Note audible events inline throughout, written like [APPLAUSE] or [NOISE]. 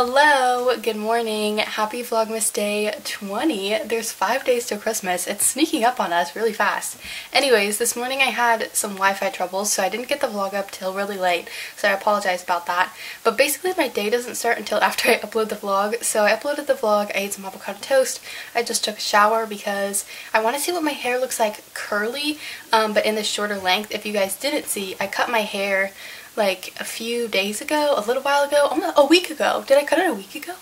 Hello, good morning. Happy Vlogmas Day 20. There's five days to Christmas. It's sneaking up on us really fast. Anyways, this morning I had some Wi-Fi troubles, so I didn't get the vlog up till really late, so I apologize about that. But basically my day doesn't start until [LAUGHS] after I upload the vlog. So I uploaded the vlog, I ate some avocado toast, I just took a shower because I want to see what my hair looks like curly, um, but in the shorter length. If you guys didn't see, I cut my hair like a few days ago, a little while ago, almost a week ago. Did I cut it a week ago?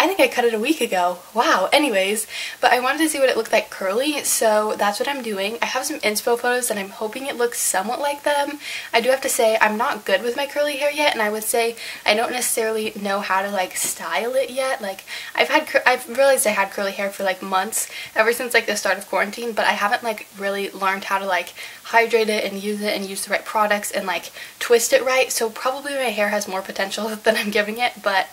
I think I cut it a week ago. Wow. Anyways, but I wanted to see what it looked like curly, so that's what I'm doing. I have some inspo photos and I'm hoping it looks somewhat like them. I do have to say I'm not good with my curly hair yet, and I would say I don't necessarily know how to like style it yet. Like I've had, I've realized I had curly hair for like months, ever since like the start of quarantine, but I haven't like really learned how to like hydrate it and use it and use the right products and like twist it right. So probably my hair has more potential [LAUGHS] than I'm giving it, but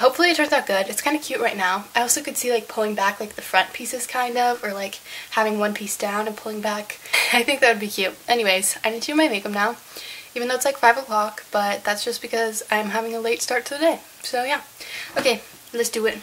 hopefully it turns out good. It's kind of cute right now. I also could see like pulling back like the front pieces kind of or like having one piece down and pulling back. [LAUGHS] I think that would be cute. Anyways, I need to do my makeup now even though it's like 5 o'clock, but that's just because I'm having a late start to the day. So yeah. Okay, let's do it.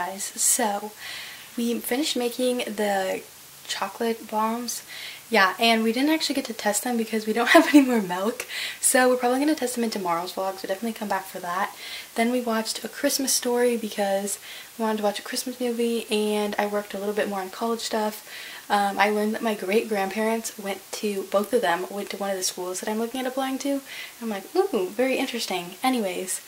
Guys, so we finished making the chocolate bombs. Yeah, and we didn't actually get to test them because we don't [LAUGHS] have any more milk. So we're probably going to test them in tomorrow's vlog, so definitely come back for that. Then we watched A Christmas Story because we wanted to watch a Christmas movie and I worked a little bit more on college stuff. Um, I learned that my great-grandparents went to, both of them went to one of the schools that I'm looking at applying to. I'm like, ooh, very interesting. Anyways,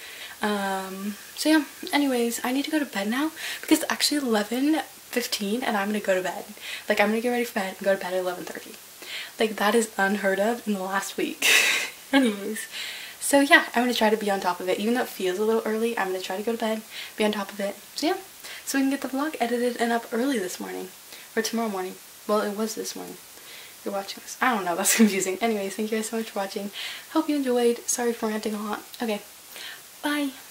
um, so yeah, anyways, I need to go to bed now because it's actually 11.15 and I'm gonna go to bed. Like, I'm gonna get ready for bed and go to bed at 11.30. Like, that is unheard of in the last week. [LAUGHS] anyways, so yeah, I'm gonna try to be on top of it. Even though it feels a little early, I'm gonna try to go to bed, be on top of it. So yeah, so we can get the vlog edited and up early this morning. Or tomorrow morning. Well, it was this morning. You're watching this. I don't know, that's [LAUGHS] confusing. Anyways, thank you guys so much for watching. Hope you enjoyed. Sorry for ranting a lot. Okay, bye.